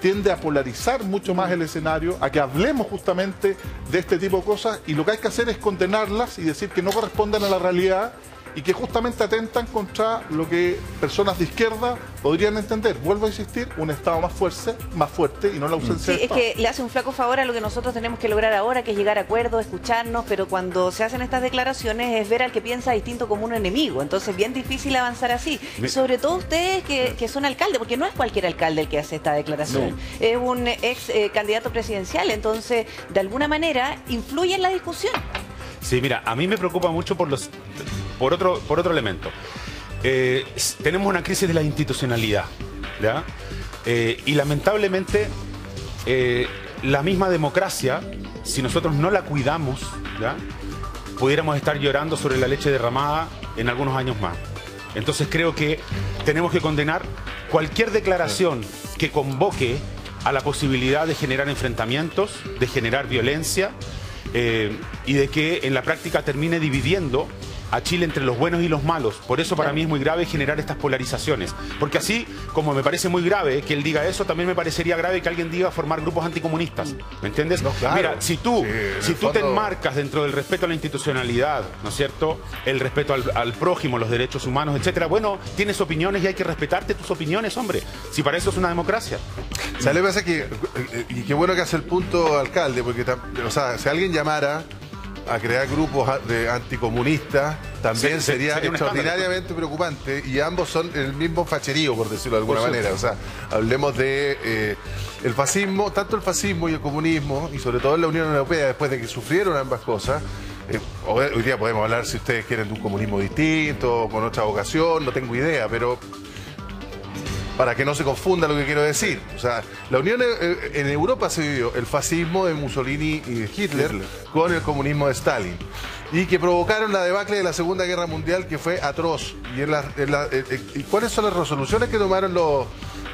Speaker 6: tiende a polarizar mucho más el escenario, a que hablemos justamente de este tipo de cosas y lo que hay que hacer es condenarlas y decir que no corresponden a la realidad y que justamente atentan contra lo que personas de izquierda podrían entender. Vuelvo a insistir, un Estado más fuerte, más fuerte y no la ausencia
Speaker 3: Sí, es
Speaker 6: Estado.
Speaker 3: que le hace un flaco favor a lo que nosotros tenemos que lograr ahora, que es llegar a acuerdos, escucharnos, pero cuando se hacen estas declaraciones es ver al que piensa distinto como un enemigo. Entonces es bien difícil avanzar así.
Speaker 5: Me-
Speaker 3: Sobre todo ustedes que, que son alcaldes, porque no es cualquier alcalde el que hace esta declaración. Es un ex eh, candidato presidencial, entonces de alguna manera influye en la discusión.
Speaker 5: Sí, mira, a mí me preocupa mucho por los por otro por otro elemento. Eh, tenemos una crisis de la institucionalidad. Eh, y lamentablemente eh, la misma democracia, si nosotros no la cuidamos, pudiéramos estar llorando sobre la leche derramada en algunos años más. Entonces creo que tenemos que condenar cualquier declaración que convoque a la posibilidad de generar enfrentamientos, de generar violencia y de que en la práctica termine dividiendo a Chile entre los buenos y los malos. Por eso para mí es muy grave generar estas polarizaciones. Porque así como me parece muy grave que él diga eso, también me parecería grave que alguien diga formar grupos anticomunistas. ¿Me entiendes?
Speaker 1: No, claro.
Speaker 5: Mira, si tú,
Speaker 1: Sí,
Speaker 5: si tú te enmarcas dentro del respeto a la institucionalidad, ¿no es cierto? El respeto al, al prójimo, los derechos humanos, etcétera. Bueno, tienes opiniones y hay que respetarte tus opiniones, hombre. Si para eso es una democracia.
Speaker 1: ¿Sabes lo que pasa? Que, eh, y qué bueno que hace el punto alcalde, porque o sea, si alguien llamara a crear grupos de anticomunistas, también
Speaker 5: Sí,
Speaker 1: sería, extraordinariamente preocupante y ambos son el mismo facherío, por decirlo de alguna manera. O sea, hablemos de eh, el fascismo, tanto el fascismo y el comunismo, y sobre todo en la Unión Europea, después de que sufrieron ambas cosas. eh, hoy día podemos hablar si ustedes quieren de un comunismo distinto, con otra vocación, no tengo idea, pero para que no se confunda lo que quiero decir. O sea, la Unión eh, en Europa se vivió el fascismo de Mussolini y de Hitler, con el comunismo de Stalin. Y que provocaron la debacle de la Segunda Guerra Mundial que fue atroz. Y, en la- en la- eh, eh, ¿y cuáles son las resoluciones que tomaron los,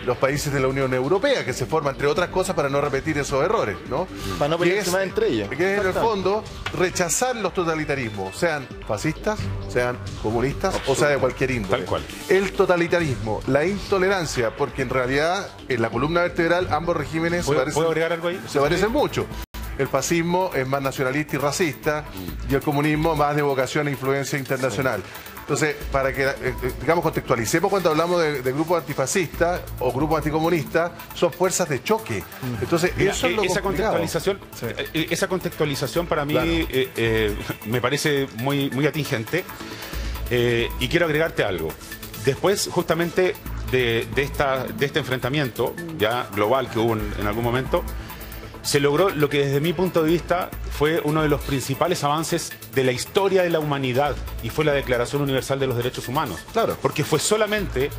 Speaker 1: los países de la Unión Europea, que se forman, entre otras cosas, para no repetir esos errores, ¿no?
Speaker 4: Para no
Speaker 1: Que
Speaker 4: pelearse
Speaker 1: es-
Speaker 4: más entre ellos.
Speaker 1: Que es, en el fondo, rechazar los totalitarismos, sean fascistas, sean comunistas o sea de cualquier índole.
Speaker 5: Tal cual.
Speaker 1: El totalitarismo, la intolerancia, porque en realidad en la columna vertebral ambos regímenes se
Speaker 5: ¿Puedo,
Speaker 1: parecen,
Speaker 5: puedo agregar algo ahí?
Speaker 1: se parecen mucho. El fascismo es más nacionalista y racista y el comunismo más de vocación e influencia internacional. Entonces, para que, eh, eh, digamos, contextualicemos cuando hablamos de, de grupos antifascistas o grupos anticomunistas, son fuerzas de choque. Entonces,
Speaker 5: Mira,
Speaker 1: eso es lo
Speaker 5: esa
Speaker 1: complicado.
Speaker 5: contextualización, eh, esa contextualización para mí
Speaker 1: Claro.
Speaker 5: eh, eh, me parece muy, muy atingente. Eh, y quiero agregarte algo. Después, justamente, de, de esta, de este enfrentamiento ya global que hubo en, en algún momento, se logró lo que desde mi punto de vista fue uno de los principales avances de la historia de la humanidad y fue la Declaración Universal de los Derechos Humanos.
Speaker 1: Claro.
Speaker 5: Porque fue solamente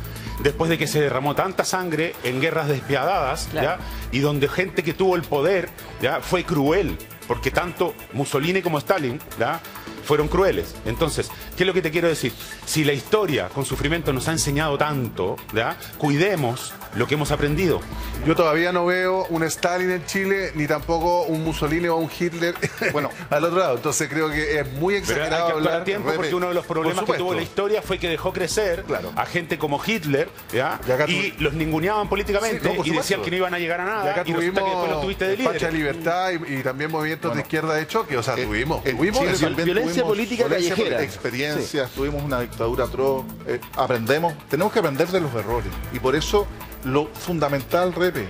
Speaker 5: después de que se derramó tanta sangre en guerras despiadadas,
Speaker 3: Claro.
Speaker 5: ¿ya? y donde gente que tuvo el poder ¿ya? fue cruel, porque tanto Mussolini como Stalin ¿ya? fueron crueles. Entonces, ¿qué es lo que te quiero decir? Si la historia con sufrimiento nos ha enseñado tanto, ¿ya? cuidemos lo que hemos aprendido.
Speaker 1: Yo todavía no veo un Stalin en Chile, ni tampoco un Mussolini o un Hitler bueno, al otro lado. Entonces creo que es muy
Speaker 5: Pero hay que
Speaker 1: exagerado hablar.
Speaker 5: tiempo porque uno de los problemas que tuvo la historia fue que dejó crecer
Speaker 1: Claro.
Speaker 5: a gente como Hitler ¿ya?
Speaker 1: Y
Speaker 5: y los ninguneaban políticamente
Speaker 1: Sí, no, por
Speaker 5: y decían que no iban a llegar a
Speaker 1: Y
Speaker 5: nada
Speaker 1: acá
Speaker 5: y, resulta que después los
Speaker 1: tuvimos
Speaker 5: tuviste de
Speaker 1: Facha
Speaker 5: líderes.
Speaker 1: Libertad y, y también movimientos de izquierda de choque. O sea,
Speaker 6: Eh,
Speaker 1: tuvimos,
Speaker 6: en
Speaker 1: tuvimos
Speaker 6: Chile
Speaker 1: eso.
Speaker 6: también
Speaker 4: violencia
Speaker 6: tuvimos
Speaker 4: política
Speaker 6: violencia
Speaker 4: callejera.
Speaker 6: experiencias, tuvimos una dictadura atroz, eh, aprendemos, tenemos que aprender de los errores. Y por eso lo fundamental, Repe,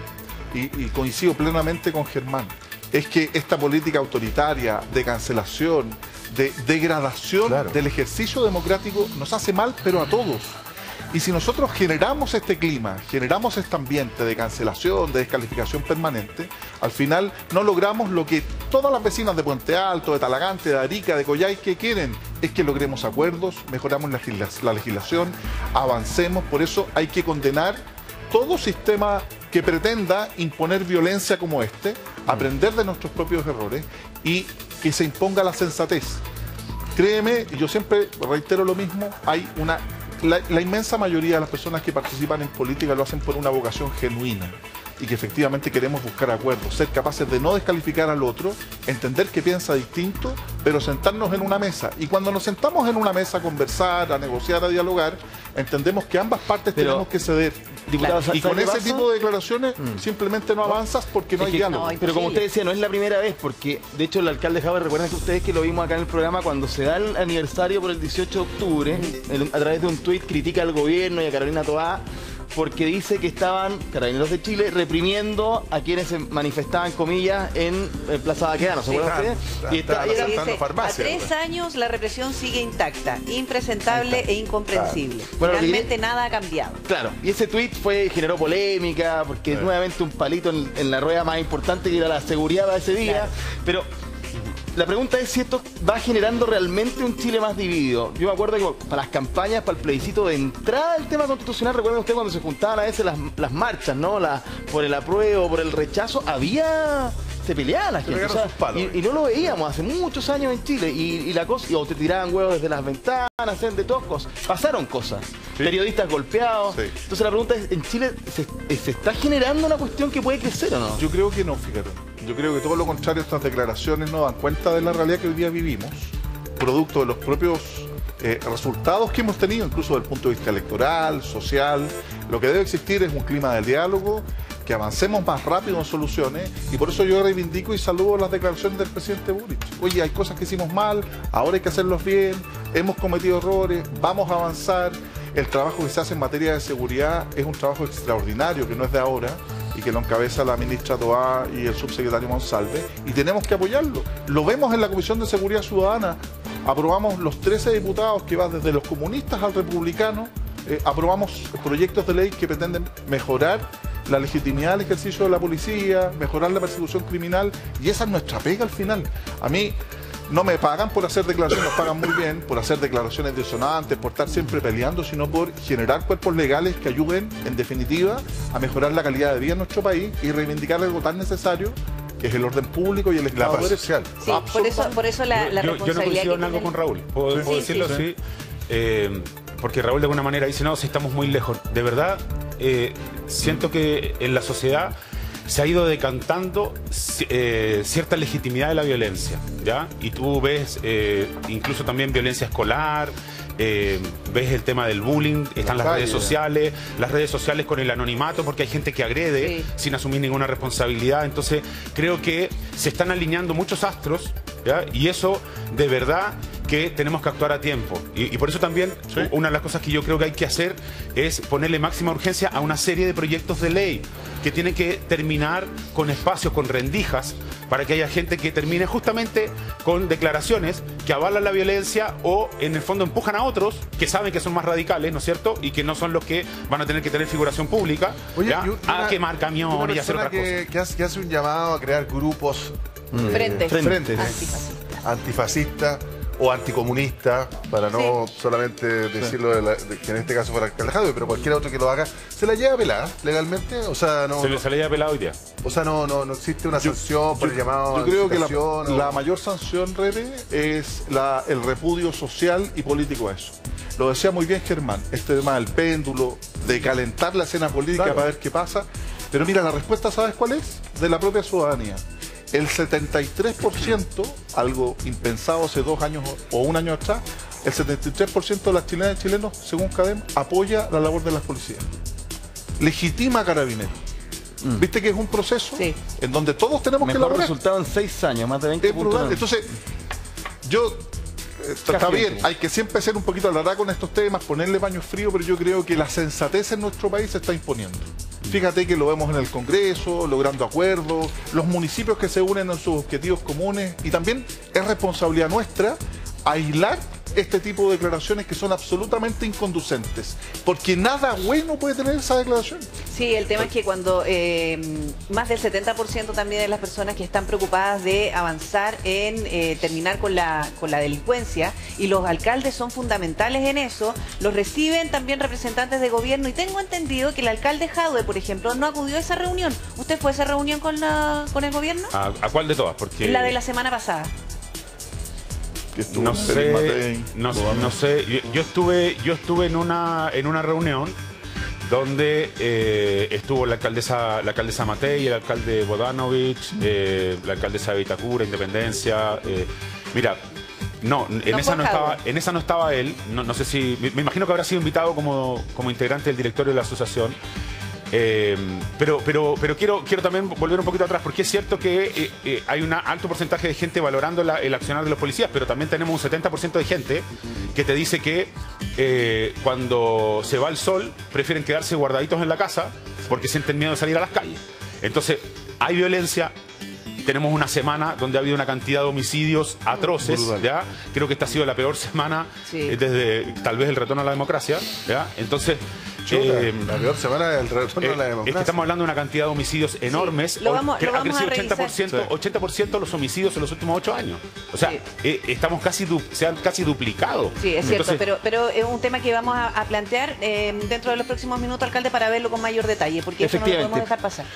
Speaker 6: y, y coincido plenamente con Germán, es que esta política autoritaria de cancelación, de degradación
Speaker 1: Claro.
Speaker 6: del ejercicio democrático nos hace mal, pero a todos. Y si nosotros generamos este clima, generamos este ambiente de cancelación, de descalificación permanente, al final no logramos lo que todas las vecinas de Puente Alto, de Talagante, de Arica, de Coyhaique quieren, es que logremos acuerdos, mejoramos la legislación, avancemos, por eso hay que condenar todo sistema que pretenda imponer violencia como este, aprender de nuestros propios errores y que se imponga la sensatez. Créeme, yo siempre reitero lo mismo, hay una la, la inmensa mayoría de las personas que participan en política lo hacen por una vocación genuina y que efectivamente queremos buscar acuerdos, ser capaces de no descalificar al otro, entender que piensa distinto, pero sentarnos en una mesa. Y cuando nos sentamos en una mesa a conversar, a negociar, a dialogar, entendemos que ambas partes
Speaker 4: Pero,
Speaker 6: tenemos que ceder.
Speaker 4: diputado,
Speaker 6: y
Speaker 4: ¿sabe
Speaker 6: con ese
Speaker 4: pasa?
Speaker 6: tipo de declaraciones simplemente no avanzas porque no
Speaker 4: Es
Speaker 6: hay
Speaker 4: que-
Speaker 6: diálogo.
Speaker 3: no,
Speaker 4: Pero como usted decía, no es la primera vez, porque de hecho el alcalde Javier, recuerdan que ustedes que lo vimos acá en el programa, cuando se da el aniversario por el 18 de octubre, a través de un tuit critica al gobierno y a Carolina Toá, porque dice que estaban carabineros de Chile reprimiendo a quienes se manifestaban, comillas, en Plaza Baquedano, ¿se acuerdan ustedes? Y está-
Speaker 1: está-
Speaker 3: dice, a tres
Speaker 1: ¿verdad?
Speaker 3: años la represión sigue intacta, impresentable e incomprensible.
Speaker 4: Bueno, lo que
Speaker 3: Realmente nada ha cambiado.
Speaker 4: Claro, y ese tweet fue, generó polémica, porque es nuevamente un palito en, en la rueda más importante que era la seguridad para ese día.
Speaker 3: Claro.
Speaker 4: Pero la pregunta es si esto va generando realmente un Chile más dividido. Yo me acuerdo que para las campañas, para el plebiscito de entrada del tema constitucional, recuerden ustedes cuando se juntaban a veces las, las marchas, ¿no? La, por el apruebo, por el rechazo, había... Se peleaban la gente.
Speaker 1: pegaron sus palos,
Speaker 4: y,
Speaker 1: eh.
Speaker 4: y no lo veíamos hace muchos años en Chile. Y, y la cosa, y o te tiraban huevos desde las ventanas, hacían de todas cosas. Pasaron cosas. Periodistas golpeados.
Speaker 6: Sí.
Speaker 4: Entonces la pregunta es, ¿en Chile se, eh, se está generando una cuestión que puede crecer o no?
Speaker 6: Yo creo que no, fíjate. Yo creo que todo lo contrario, estas declaraciones no dan cuenta de la realidad que hoy día vivimos, producto de los propios eh, resultados que hemos tenido, incluso desde el punto de vista electoral, social. Lo que debe existir es un clima de diálogo, que avancemos más rápido en soluciones, y por eso yo reivindico y saludo las declaraciones del presidente Boric. Oye, hay cosas que hicimos mal, ahora hay que hacerlos bien, hemos cometido errores, vamos a avanzar. El trabajo que se hace en materia de seguridad es un trabajo extraordinario, que no es de ahora, y que lo encabeza la ministra Toá y el subsecretario Monsalve, y tenemos que apoyarlo. Lo vemos en la Comisión de Seguridad Ciudadana, aprobamos los 13 diputados que van desde los comunistas al republicano, eh, aprobamos proyectos de ley que pretenden mejorar la legitimidad del ejercicio de la policía, mejorar la persecución criminal, y esa es nuestra pega al final. A mí no me pagan por hacer declaraciones, nos pagan muy bien, por hacer declaraciones disonantes, por estar siempre peleando, sino por generar cuerpos legales que ayuden, en definitiva, a mejorar la calidad de vida en nuestro país y reivindicar algo tan necesario que es el orden público y el Estado
Speaker 1: social.
Speaker 3: Sí, por eso, por eso la, la
Speaker 5: yo, yo no
Speaker 3: responsabilidad
Speaker 5: coincido
Speaker 3: que
Speaker 5: en algo con Raúl, puedo,
Speaker 3: Sí,
Speaker 5: puedo
Speaker 3: sí,
Speaker 5: decirlo
Speaker 3: sí.
Speaker 5: así. Eh, porque Raúl de alguna manera dice, no, si estamos muy lejos. De verdad, eh, siento que en la sociedad se ha ido decantando eh, cierta legitimidad de la violencia, ¿ya? Y tú ves eh, incluso también violencia escolar, eh, ves el tema del bullying, están las redes sociales, las redes sociales con el anonimato, porque hay gente que agrede
Speaker 3: Sí.
Speaker 5: sin asumir ninguna responsabilidad. Entonces, creo que se están alineando muchos astros, ¿ya? Y eso, de verdad, que tenemos que actuar a tiempo. Y, y por eso también, una de las cosas que yo creo que hay que hacer es ponerle máxima urgencia a una serie de proyectos de ley que tienen que terminar con espacios, con rendijas, para que haya gente que termine justamente con declaraciones que avalan la violencia o en el fondo empujan a otros que saben que son más radicales, ¿no es cierto? Y que no son los que van a tener que tener figuración pública a quemar camiones y hacer otras cosas.
Speaker 1: que, hace, que hace un llamado a crear grupos eh,
Speaker 3: Frentes.
Speaker 1: frentes
Speaker 3: Antifascistas.
Speaker 1: antifascistas o anticomunistas, para no solamente decirlo de la- de que en este caso fuera alcalde Jadwe, pero cualquier otro que lo haga, ¿se la lleva pelada legalmente? O sea, no,
Speaker 5: Se le, se le haya pelado hoy día.
Speaker 1: o sea, no, no, no existe una sanción por el llamado
Speaker 6: Yo creo que la,
Speaker 1: o-
Speaker 6: la mayor sanción, Rebe, es la- el repudio social y político a eso. Lo decía muy bien Germán, este tema del péndulo, de calentar la escena política
Speaker 1: Claro.
Speaker 6: para ver qué pasa. Pero mira, la respuesta, ¿sabes cuál es? De la propia ciudadanía. El 73%, algo impensado hace dos años o un año atrás, el 73% de las chilenas y chilenos, según CADEM, apoya la labor de las policías. Legitima a carabineros. ¿Viste que es un proceso
Speaker 3: Sí.
Speaker 6: en donde todos tenemos que
Speaker 4: Mejor
Speaker 6: elaborar?
Speaker 4: resultado en seis años, más de 20
Speaker 6: Es. Entonces, yo. Está bien, hay que siempre ser un poquito alargado con estos temas, ponerle paño frío, pero yo creo que la sensatez en nuestro país se está imponiendo. Fíjate que lo vemos en el Congreso, logrando acuerdos, los municipios que se unen en sus objetivos comunes y también es responsabilidad nuestra aislar este tipo de declaraciones que son absolutamente inconducentes, porque nada bueno puede tener esa declaración.
Speaker 3: Sí, el tema es que cuando eh, más del 70% también de las personas que están preocupadas de avanzar en eh, terminar con la, con la delincuencia y los alcaldes son fundamentales en eso, los reciben también representantes de gobierno y tengo entendido que el alcalde Jadwe, por ejemplo, no acudió a esa reunión. ¿Usted fue a esa reunión con, la, con el gobierno?
Speaker 5: ¿A, a cuál de todas? Porque
Speaker 3: La de la semana pasada.
Speaker 6: Que estuvo
Speaker 5: no
Speaker 6: en
Speaker 5: sé,
Speaker 6: Matei,
Speaker 5: no, sé-
Speaker 6: Boamé.
Speaker 5: no sé. Yo, yo estuve, yo estuve en una en una reunión donde eh, estuvo la alcaldesa, la alcaldesa Matei, el alcalde Bodanovich, eh, la alcaldesa de Vitacura, Independencia. eh, mira, no, en
Speaker 3: No
Speaker 5: esa no estaba, en esa no estaba él. No, no sé si, me, me imagino que habrá sido invitado como, como integrante del directorio de la asociación. Eh, pero pero, pero quiero, quiero también volver un poquito atrás, porque es cierto que eh, eh, hay un alto porcentaje de gente valorando el accionar de los policías, pero también tenemos un 70% de gente que te dice que eh, cuando se va el sol prefieren quedarse guardaditos en la casa porque sienten miedo de salir a las calles. Entonces, hay violencia. Tenemos una semana donde ha habido una cantidad de homicidios atroces, ¿ya? Creo que esta ha sido la peor semana
Speaker 3: Sí.
Speaker 5: eh, desde tal vez el retorno a la democracia, ¿ya? Entonces,
Speaker 1: Chuta,
Speaker 5: eh,
Speaker 1: la peor semana del retorno
Speaker 5: eh,
Speaker 1: a la
Speaker 5: es
Speaker 1: democracia.
Speaker 5: que estamos hablando de una cantidad de homicidios enormes.
Speaker 3: Lo vamos-
Speaker 5: que
Speaker 3: lo
Speaker 5: ha
Speaker 3: vamos a
Speaker 5: crecido
Speaker 3: revisar.
Speaker 5: 80%, 80% los homicidios en los últimos ocho años. O sea,
Speaker 3: Sí.
Speaker 5: eh, estamos casi, du- se han casi duplicado.
Speaker 3: Sí, es cierto,
Speaker 5: Entonces,
Speaker 3: pero, pero es un tema que vamos a, a plantear eh, dentro de los próximos minutos, alcalde, para verlo con mayor detalle, porque eso no lo podemos dejar pasar.